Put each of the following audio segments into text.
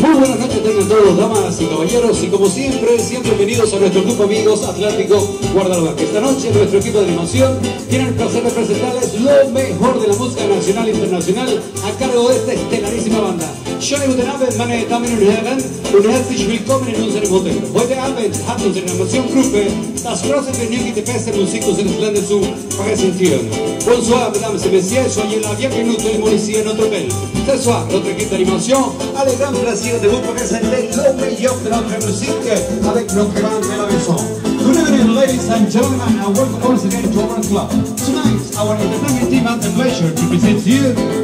Muy buenas noches, tengan todos, damas y caballeros, y como siempre, siempre bienvenidos a nuestro grupo amigos Atlántico Guardalba, esta noche nuestro equipo de animación tiene el placer de presentarles lo mejor de la música nacional e internacional a cargo de esta Schönen guten Abend, meine Damen und Herren, und herzlich willkommen in unserem Hotel. Heute Abend hat unsere Animationsgruppe das große Vergnügen, die beste Musik unseres Landes zu präsentieren. Bonsoir, mesdames et messieurs, soyez la bienvenue ici à notre hôtel. Ce soir, notre équipe d'animation a le grand plaisir de vous présenter le meilleur de notre musique avec nos grands maison. Good evening, ladies and gentlemen, and welcome once again to our club. Tonight, our entertainment team has the pleasure to present you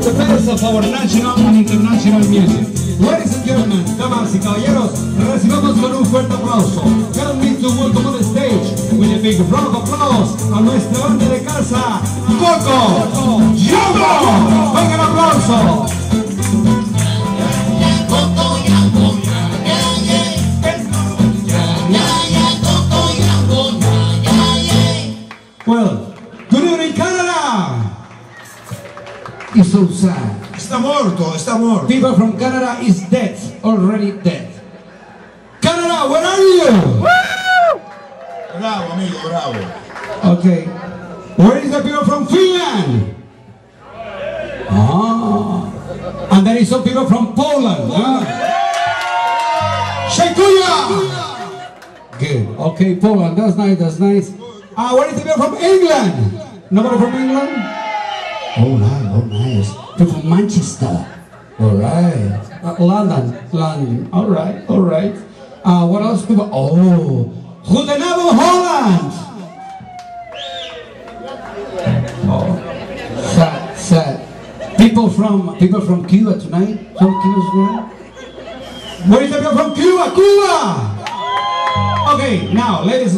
of our national and international music. Ladies and gentlemen, damas y caballeros, recibamos con un fuerte aplauso. Can we to welcome on the stage with a big round of applause a nuestra banda de casa, Coco Yogo. Venga el aplauso. It's so sad. Está morto, está morto. People from Canada is dead, already dead. Canada, where are you? Bravo, amigo, bravo. Okay. Where is the people from Finland? Ah. And there is some people from Poland. Huh? Good. Okay, Poland. That's nice. That's nice. Uh, where is the people from England? Nobody from England? Oh, nice. People from Manchester. All right. Uh, London. London. All right. All right. Uh, what else? People? Oh, Goedenavond, Holland. Oh, sad, sad. People from people from Cuba tonight. From Cuba tonight. Where is the people from Cuba? Cuba. Okay, now, ladies.